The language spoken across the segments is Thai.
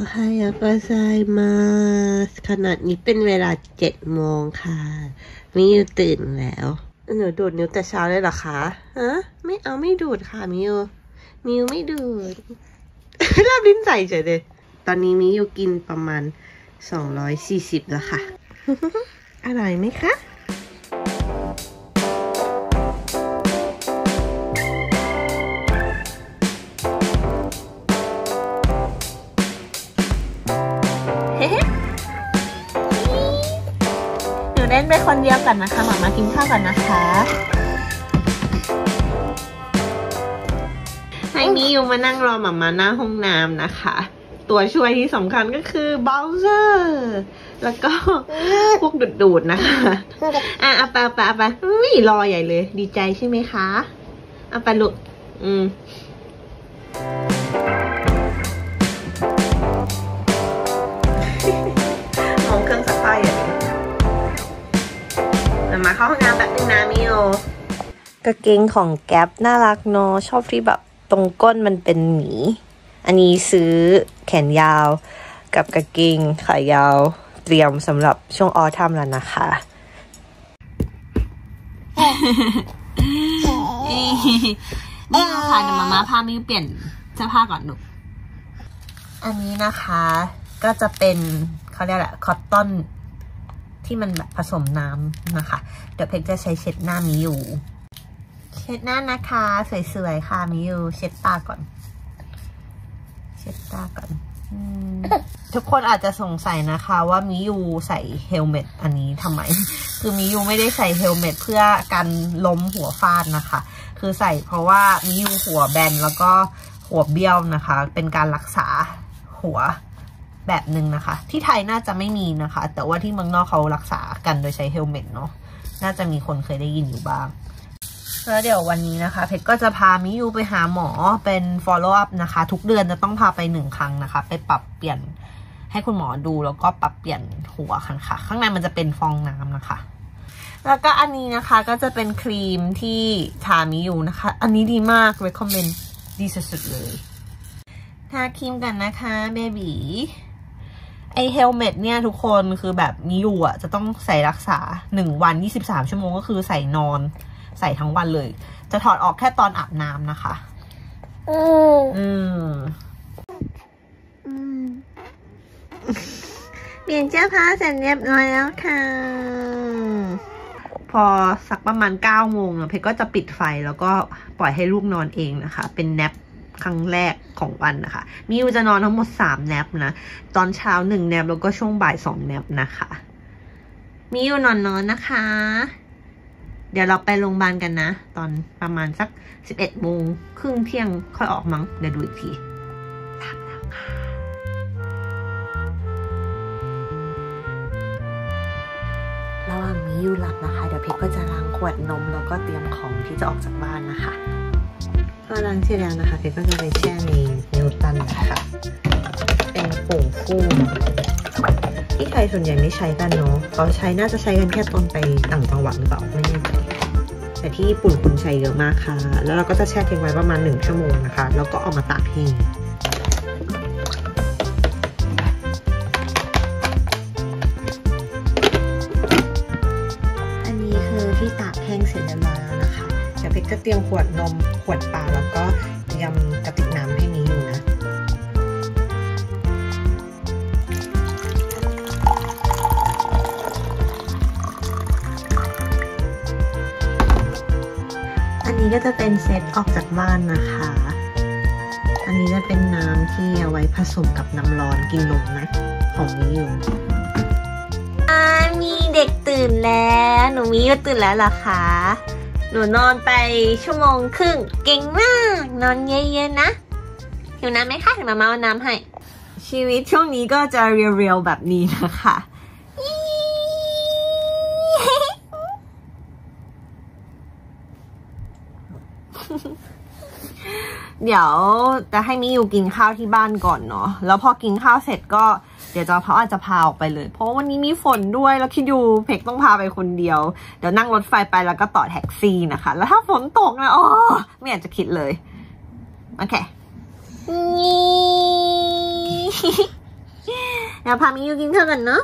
โอฮายาก็ไซมาสขนาดนี้เป็นเวลาเจ็ดโมงค่ะมิวตื่นแล้ว หนูดูดนิ้วแต่เช้าเลยเหรอคะฮะไม่เอาไม่ดูดค่ะมิวมิวไม่ดูดรับลิ้นใส่เฉยเลย ตอนนี้มิวกินประมาณสองร้อยสี่สิบแล้วค่ะ อร่อยไหมคะ ไปคนเดียวก่อนนะคะหมามากินข้าวก่อนนะคะให้มิวมานั่งรอหมามาหน้าห้องน้ำนะคะ ตัวช่วยที่สำคัญก็คือเบลเซอร์แล้วก็พวกดูดๆนะคะ อะเอาไปเอาไปเอาไปอุ้ยรอใหญ่เลย ดีใจใช่ไหมคะเอาไปลูกอืมม มาเข้าห้องน้ำแบบนึงนะมิโอกางเกงของแก๊ปน่ารักเนาะชอบที่แบบตรงก้นมันเป็นหมี อันนี้ซื้อแขนยาว กับกางเกงขายาวเตรียมสำหรับช่วงออทัมแล้วนะคะนี่ค่ะเดี๋ยวมามาพามิวเปลี่ยนเสื้อผ้าก่อนหนูอันนี้นะคะ ก็จะเป็นเขาเรียกแหละคอตตอน ที่มันแบบผสมน้ำนะคะ เดี๋ยวเพกจะใช้เช็ดหน้ามิอยู่เช็ดหน้านะคะ สวยๆค่ะมิอยู่เช็ดตาก่อน เช็ดตาก่อนทุกคนอาจจะสงสัยนะคะว่ามิยูใส่เฮลเมตอันนี้ทำไม คือมิยูไม่ได้ใส่เฮลเมตเพื่อกันล้มหัวฟาดนะคะ คือใส่เพราะว่ามิยูหัวแบนแล้วก็หัวเบี้ยวนะคะ เป็นการรักษาหัว แบบหนึ่งนะคะ ที่ไทยน่าจะไม่มีนะคะ แต่ว่าที่เมืองนอกเขารักษากันโดยใช้เฮลเมตเนาะน่าจะมีคนเคยได้ยินอยู่บ้างแล้วเดี๋ยววันนี้นะคะ เพชรก็จะพามิยูไปหาหมอเป็น follow up นะคะ ทุกเดือนจะต้องพาไปหนึ่งครั้งนะคะ ไปปรับเปลี่ยนให้คุณหมอดูแล้วก็ปรับเปลี่ยนหัวคันค่ะ ข้างในมันจะเป็นฟองน้ำนะคะ แล้วก็อันนี้นะคะก็จะเป็นครีมที่ทามิยูนะคะ อันนี้ดีมาก recommend ดีสุดๆเลย ทาครีมกันนะคะเบบี ไอเฮลเมตเนี่ยทุกคนคือแบบมิยูอะ จะต้องใส่รักษาหนึ่งวันยี่สิบสามชั่วโมงก็คือใส่นอน ใส่ทั้งวันเลย จะถอดออกแค่ตอนอาบน้ำนะคะ อืมเปลี่ยนเสื้อผ้าเสร็จเรียบร้อยแล้วค่ะ พอสักประมาณเก้าโมงอะเพชรก็จะปิดไฟแล้วก็ปล่อยให้ลูกนอนเองนะคะ เป็นแนป ครั้งแรกของวันนะคะมิวจะนอนทั้งหมดสามแนปนะ ตอนเช้าหนึ่งแนปแล้วก็ช่วงบ่ายสองแนปนะคะมิวนอนนอนนะคะ เดี๋ยวเราไปโรงพยาบาลกันนะ ตอนประมาณสักสิบเอ็ดโมงครึ่งเที่ยงค่อยออกมั้ง เดี๋ยวดูอีกทีทำแล้วค่ะระหว่างมิยูหลับนะคะ เดี๋ยวเพชรก็จะล้างขวดนมแล้วก็เตรียมของที่จะออกจากบ้านนะคะ พอล้างเสร็จแล้วนะคะเพชรก็จะไปแช่ในนิวตันนะคะ เป็นผงฟูที่ไทยส่วนใหญ่ไม่ใช้กันเนาะเขาใช้น่าจะใช้กันแค่ตอนไปต่างจังหวัดหรือเปล่าไม่แน่ใจแต่ที่ญี่ปุ่นคุณใช้เยอะมากค่ะ แล้วเราก็จะแช่ทิ้งไว้ประมาณหนึ่งชั่วโมงนะคะ แล้วก็เอามาตากแห้ง เตรียมขวดนมขวดเปล่าแล้วก็เตรียมกระติกน้ำให้มีอยู่นะ อันนี้ก็จะเป็นเซตออกจากบ้านนะคะ อันนี้จะเป็นน้ำที่เอาไว้ผสมกับน้ำร้อนกินนมนะ ของมิยูอ่ามีเด็กตื่นแล้ว หนูมีก็ตื่นแล้วเหรอคะ หนูนอนไปชั่วโมงครึ่ง เก่งมาก นอนเยอะๆนะหิวน้ำไหมคะเดี๋ยวมามาเอาน้ำให้ ชีวิตช่วงนี้ก็จะเรียวๆแบบนี้นะคะเดี๋ยวจะให้มิยูกินข้าวที่บ้านก่อนเนาะแล้วพอกินข้าวเสร็จก็ เดี๋ยวจะเขาอาจจะพาออกไปเลย เพราะวันนี้มีฝนด้วยแล้วคิดดูเพกต้องพาไปคนเดียว เดี๋ยวนั่งรถไฟไปแล้วก็ต่อแท็กซี่นะคะ แล้วถ้าฝนตกนะอ๋อไม่อยากจะคิดเลย โอเคนี่ดี๋ยวพามิยูกินข้าวกันเนาะ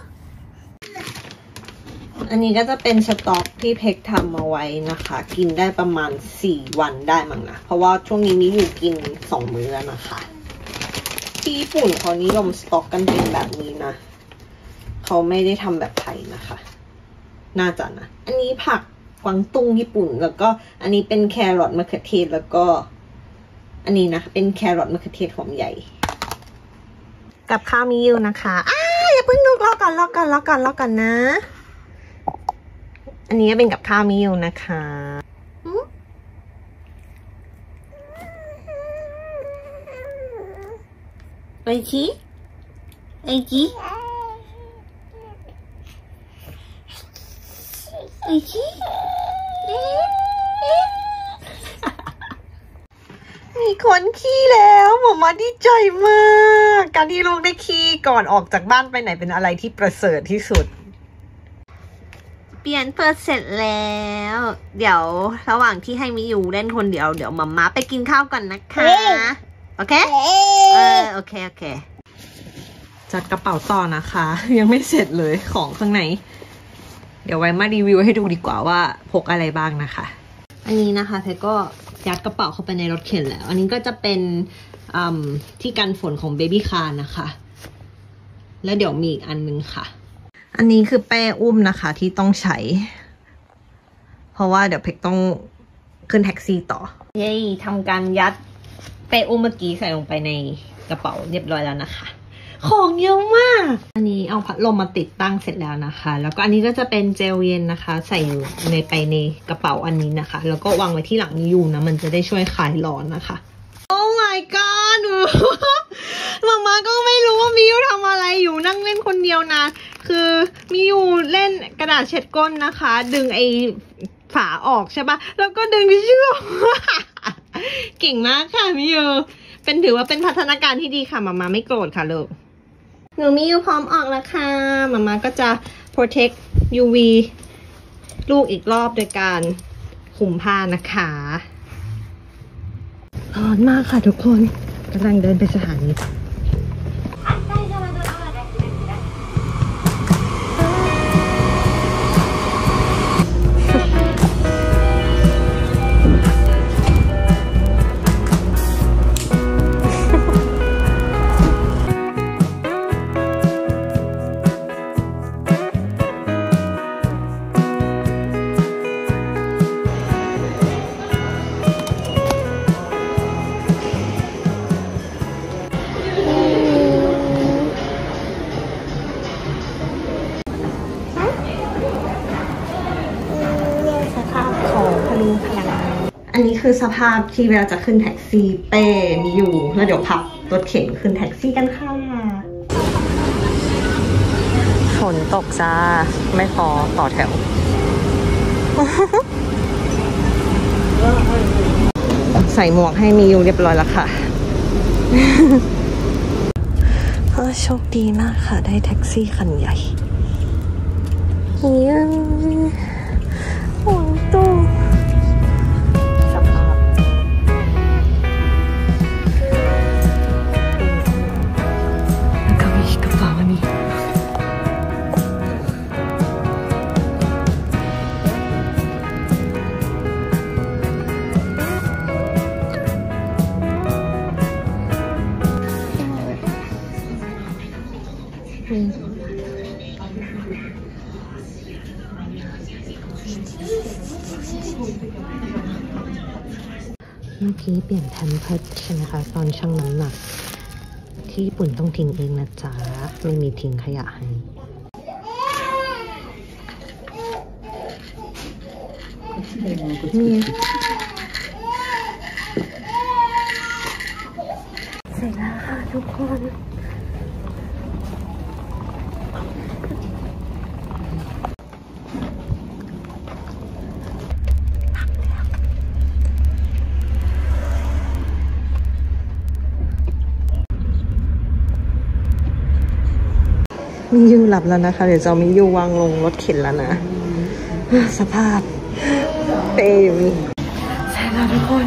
อันนี้ก็จะเป็นสต็อกที่เพกทำมาไว้นะคะ กินได้ประมาณสี่วันได้มั้งนะ เพราะว่าช่วงนี้มีอยู่กินสองมื้อแล้วนะคะ ที่ญี่ปุ่นเขานิยมสต็อกกันเป็นแบบนี้นะ เขาไม่ได้ทำแบบไทยนะคะ น่าจะนะ อันนี้ผักกวางตุ้งญี่ปุ่น แล้วก็อันนี้เป็นแครอทมะเขือเทศแล้วก็ อันนี้นะ เป็นแครอทมะเขือเทศหอมใหญ่ กับข้าวมิยูนะคะอ้าอย่าเพิ่งลุกรอก่อนรอก่อนรอก่อนรอก่อนนะ อันนี้เป็นกับข้าวมิยูนะคะหืม ไอจีไอจีไอจีเอ๊ะเอ๊ะมีคนขี้แล้วหมอมาดีใจมาก การที่ลูกได้ขี้ก่อนออกจากบ้านไปไหนเป็นอะไรที่ประเสริฐที่สุด เปลี่ยนเปิดเสร็จแล้ว เดี๋ยวระหว่างที่ให้มิยูเล่นคนเดียว เดี๋ยวมาม่าไปกินข้าวก่อนนะคะ โอเค เออ โอเค โอเค จัดกระเป๋าต่อนะคะ ยังไม่เสร็จเลยของข้างใน เดี๋ยวไว้มารีวิวให้ดูดีกว่าว่าพกอะไรบ้างนะคะ อันนี้นะคะเพก็ยัดกระเป๋าเข้าไปในรถเข็นแล้ว อันนี้ก็จะเป็นอืมที่กันฝนของเบบี้คาร์นะคะ แล้วเดี๋ยวมีอีกอันนึงค่ะ อันนี้คือแป้อุ้มนะคะที่ต้องใช้ เพราะว่าเดี๋ยวเพกต้องขึ้นแท็กซี่ต่อ เย้ทำการยัด เป้อุ้มเมื่อกี้ใส่ลงไปในกระเป๋าเรียบร้อยแล้วนะคะ ของเยอะมาก อันนี้เอาพัดลมมาติดตั้งเสร็จแล้วนะคะ แล้วก็อันนี้ก็จะเป็นเจลเย็นนะคะ ใส่ในไปในกระเป๋าอันนี้นะคะ แล้วก็วางไว้ที่หลังนิ้วนะ มันจะได้ช่วยคลายร้อนนะคะ โอ้ my god มาม่าก็ไม่รู้ว่ามิวทำอะไรอยู่นั่งเล่นคนเดียวนะ คือมิวเล่นกระดาษเช็ดก้นนะคะ ดึงไอ้ฝาออกใช่ปะแล้วก็ดึงเชือก เก่งมากค่ะมิวเป็นถือว่าเป็นพัฒนาการที่ดีค่ะมามาไม่โกรธค่ะลูกหนูมิวพร้อมออกแล้วค่ะมามาก็จะ protect UV ลูกอีกรอบโดยการคุมผ้านะคะร้อนมากค่ะทุกคนกำลังเดินไปสถานี นนี้คือสภาพที่เวลาจะขึ้นแท็กซี่เป้มีอยู่ แล้วเดี๋ยวพับรถเข็นขึ้นแท็กซี่กันค่ะ ฝนตกจ้า ไม่พอต่อแถว ใส่หมวกให้มีอยู่เรียบร้อยแล้วค่ะเออโชคดีมากค่ะ ได้แท็กซี่คันใหญ่เฮีย เมื่อกี้เปลี่ยนแพมเพิร์ใช่ไหมคะตอนชั่งน้ำหนัก ที่ญี่ปุ่นต้องทิ้งเองนะจ๊ะ ไม่มีทิ้งขยะให้นี่เสร็จแล้วค่ะทุกคน มียูหลับแล้วนะคะ เดี๋ยวจะเอามียูวางลงรถเข็นแล้วนะ สภาพเป้อยู่นี่ใช่แล้วทุกคน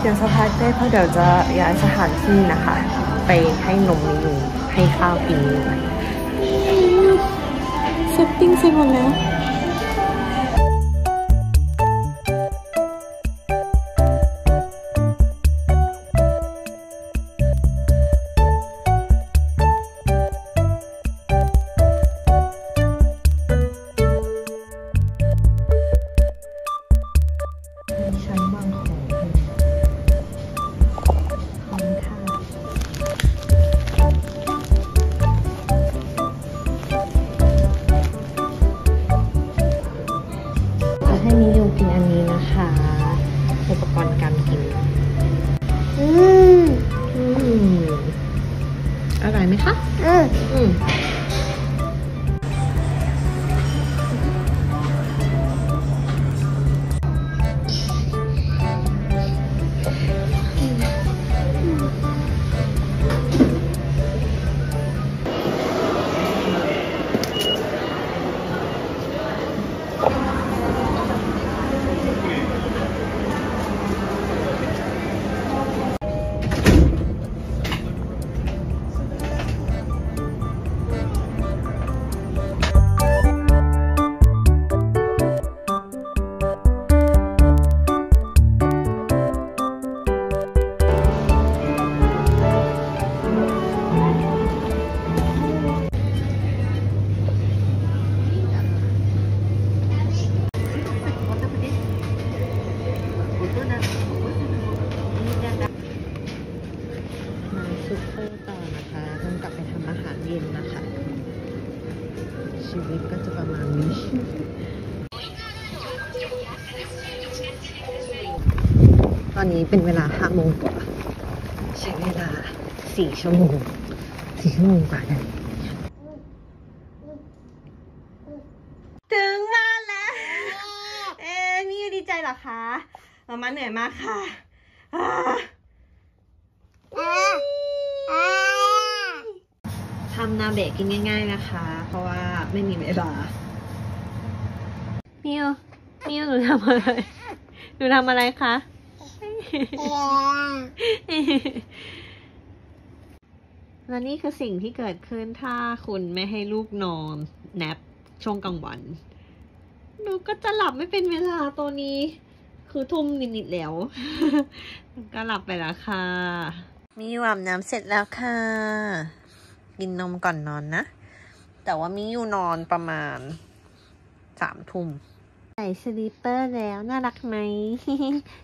เดี๋ยวสภาพเป้เพราะเดี๋ยวจะย้ายสถานที่นะคะ ไปไปให้นมมิยูให้ข้าวกินมิยูเซตติ้งเสร็จหมดแล้ว อนนี้เป็นเวลาห้าโมงกว่าใช้เวลาสี่ชั่วโมงสี่ชั่วโมงกว่านะถึงบ้านแล้ว เอ๊ะมิวดีใจเหรอคะมามาเหนื่อยมากค่ะอ่าทำนาเบะกินง่าย ๆนะคะ เพราะว่าไม่มีเวลามิวมิวหนูทำอะไรหนูทำอะไรคะ และนี่คือสิ่งที่เกิดขึ้นถ้าคุณไม่ให้ลูกนอนแนปช่วงกลางวันหนูก็จะหลับไม่เป็นเวลาตัวนี้ คือทุ่มนิดๆแล้ว ก็หลับไปแล้วค่ะ มีอยู่อาบน้ำเสร็จแล้วค่ะ กินนมก่อนนอนนะ แต่ว่ามิอยู่นอนประมาณสามทุ่ม ส่สลีปเปอร์แล้ว น่ารักไหม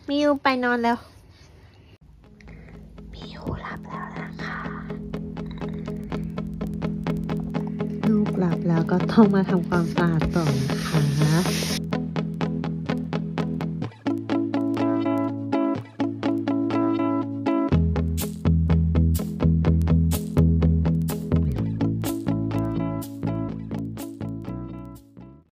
มิวไปนอนแล้ว มิอยู่หลับแล้วนะคะ ลูกหลับแล้วก็ต้องมาทำความสะอาดต่อนะคะ